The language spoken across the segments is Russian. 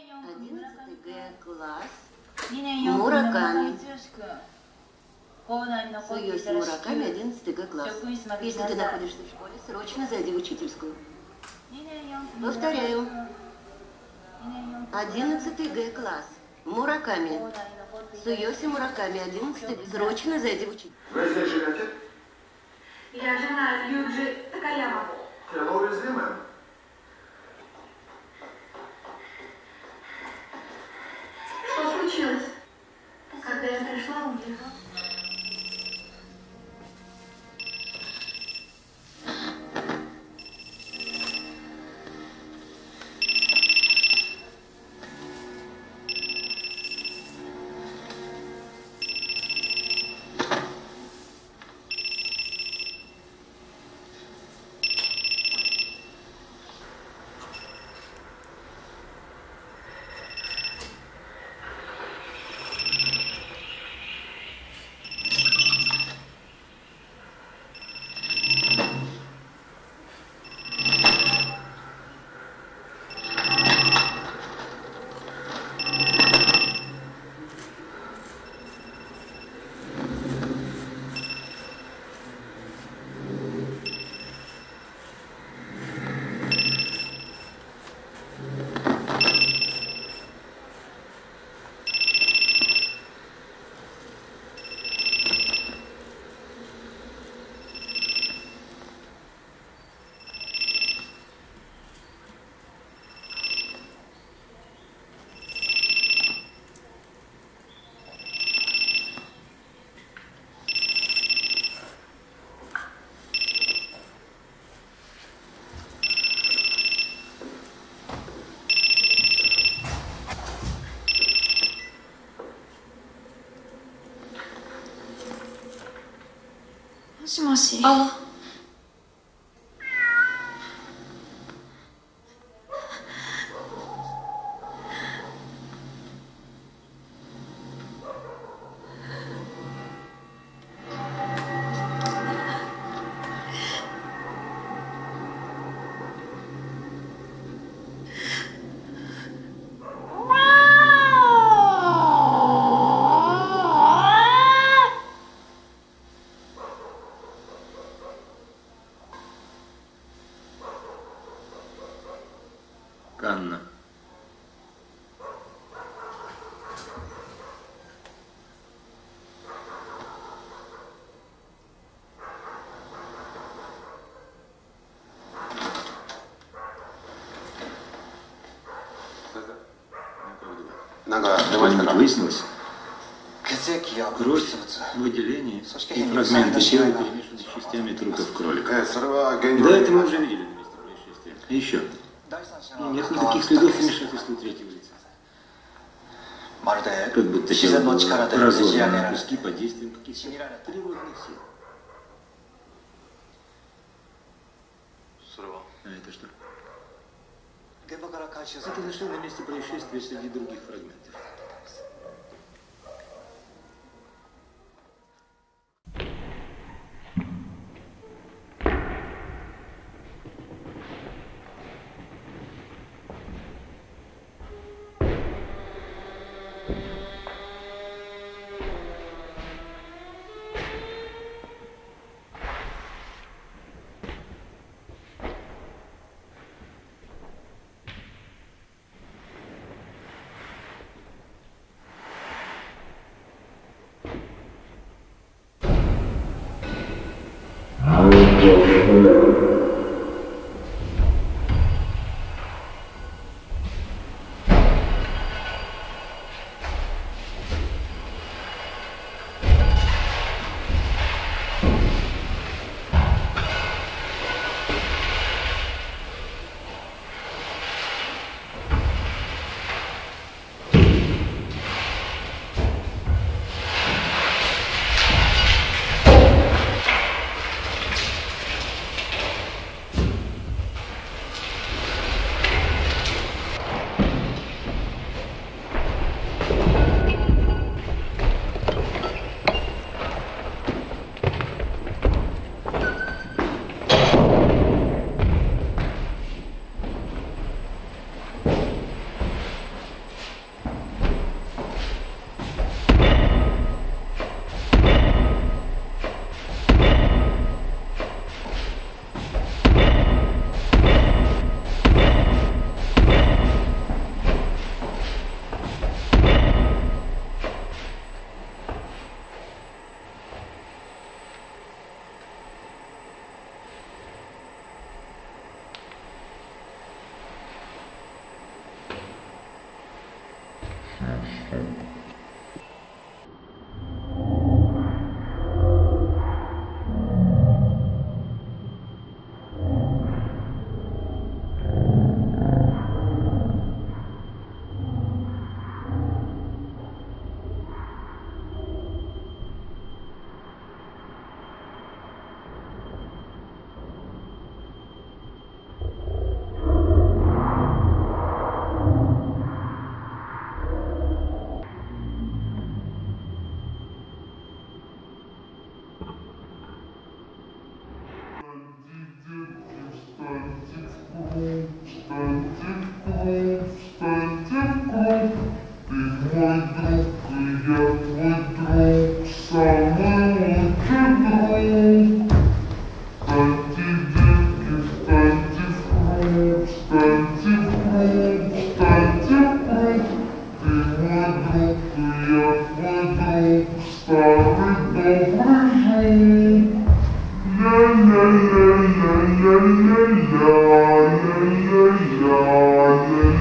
11 Г класс Мураками. Суёси Мураками, 11 Г класс. Если ты находишься в школе, срочно зайди в учительскую. Повторяю. 11 Г класс. Мураками. Суёси Мураками, 11 Г. Срочно зайди в учительскую. Вы здесь живете? Я жена Юджи Такаяма. Я Лоуи да もしもし？あ Что-нибудь выяснилось? Кровь, отделении и фрагменты тела, перемешаны с частями трупов кролика. Да, это мы уже видели на месте происшествия. Еще. Нет никаких следов вмешательства третьего лица. Как будто тело было разорвано на куски под действием каких-то тревожных сил. Это た нашел на месте происшествия среди других фрагментов. Thank you. Perfect. твой друг, самый лучший друг. Станьте, детки, встаньте в круг, встаньте в круг, встаньте в круг. Ты мой друг, и я твой друг, старый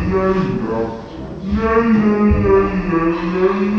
добрый لا لا لا لا لا لا